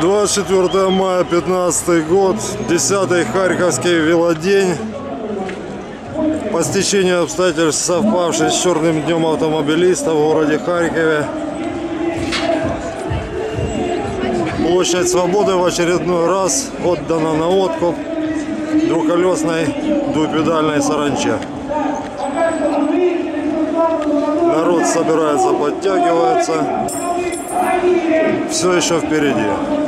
24 мая 15 год, 10 Харьковский велодень. По стечению обстоятельств совпавший с черным днем автомобилиста в городе Харькове. Площадь Свободы в очередной раз отдана на откуп двухколесной двупедальной саранче. Народ собирается, подтягивается. Все еще впереди.